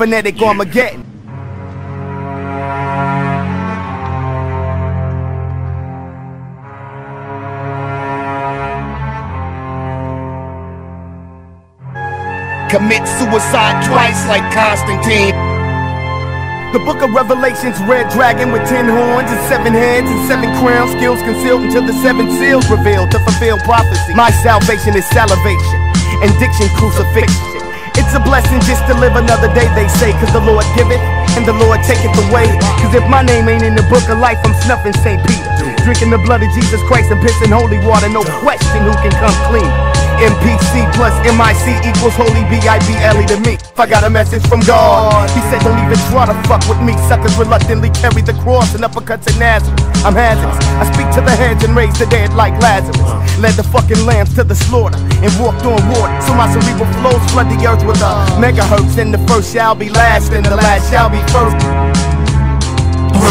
Phonetic Armageddon. Commit suicide twice like Constantine. The book of Revelations, red dragon with ten horns and seven heads and seven crowns, skills concealed until the seven seals revealed to fulfill prophecy. My salvation is salivation and diction crucifixion. It's a blessing just to live another day, they say, cause the Lord giveth and the Lord taketh away. Cause if my name ain't in the book of life, I'm snuffing St. Peter. Drinking the blood of Jesus Christ and pissing holy water, no question who can come clean. MPC plus MIC equals holy B-I-B-L-E to me. If I got a message from God, He said don't even try to fuck with me. Suckers reluctantly carry the cross and uppercuts at Nazareth. I'm hazardous. I speak to the heads and raise the dead like Lazarus. Led the fucking lambs to the slaughter and walked on water. So my cerebral flows flood the earth with a megahertz. And the first shall be last, and the last shall be first.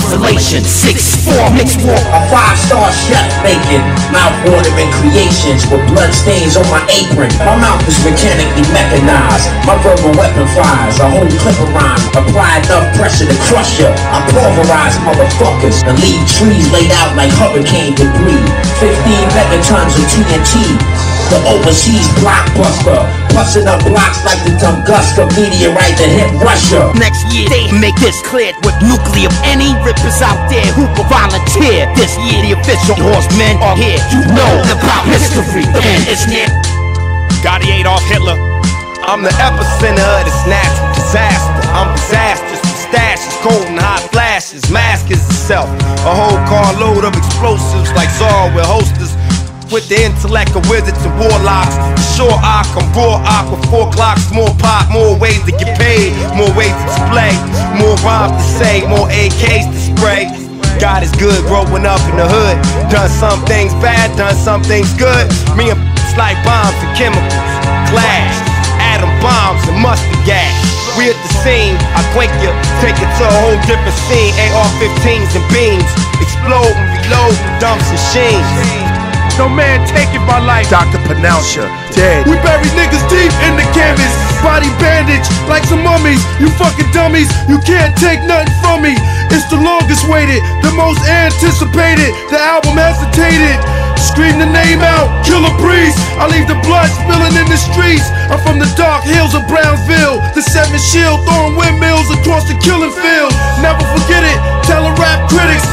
Revelation 6-4 Mixed walk a five-star chef making Mouth-watering creations with blood stains on my apron. My mouth is mechanically mechanized. My verbal weapon fires A whole clip of rhyme. Apply enough pressure to crush ya. I pulverize motherfuckers. And leave trees laid out like hurricane debris. 15 megatons of TNT the overseas blockbuster. Busting up blocks like the Tunguska meteorite that hit Russia. Next year, they make this clear with nuclear. Any rippers out there who will volunteer. This year, the official horsemen are here. You know about history. The end is near. Gotti Adolf Hitler. I'm the epicenter of this natural disaster. I'm disastrous, stashes, cold and hot flashes. Mask is itself. A whole carload of explosives like Zara with holsters with the intellect of wizards and warlocks. Sure, I can raw ock with four clocks, more pop, more ways to get paid, more ways to display, more rhymes to say, more AKs to spray. God is good growing up in the hood. Done some things bad, done some things good. Me and like bombs and chemicals, clash, atom bombs and mustard gas. We at the scene, I quake you, take it to a whole different scene. AR-15s and beams, explode and reload, dumps and sheens. No man taking my life. Dr. Penalsha, dead. We bury niggas deep in the canvas. Body bandaged like some mummies. You fucking dummies, you can't take nothing from me. It's the longest waited, the most anticipated. The album hesitated. Scream the name out, Killah Priest. I leave the blood spilling in the streets. I'm from the dark hills of Brownsville. The seven shield throwing windmills across the killing field. Never forget it. Tell the rap critics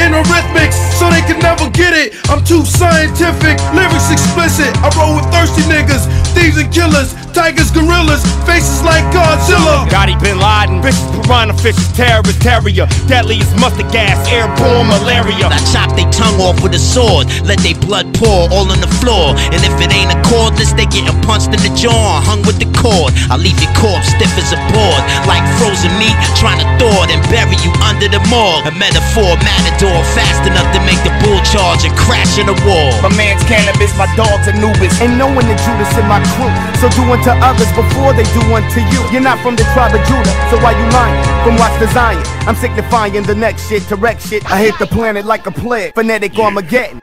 In arithmetics so they can never get it. I'm too scientific, lyrics explicit. I roll with thirsty niggas, thieves and killers, tigers, gorillas, faces like Godzilla. Gotti Bin Laden, vicious piranha fishes, terrorist terrier, deadliest mustard gas, airborne malaria. I chop their tongue off with a sword, let their blood pour all on the floor. And if it ain't a cordless, they getting punched in the jaw, hung with the cord. I leave your corpse stiff as a board, like frozen meat, trying to thaw it and bury you under the morgue. A metaphor, matador, fast enough to make the bull charge and crash in the wall. My man's cannabis, my dog's Anubis. Ain't no one to Judas in my crew. So do unto others before they do unto you. You're not from the tribe of Judah, so why you lying? From the Zion, I'm signifying the next shit to wreck shit. I hit the planet like a plague, phonetic Armageddon.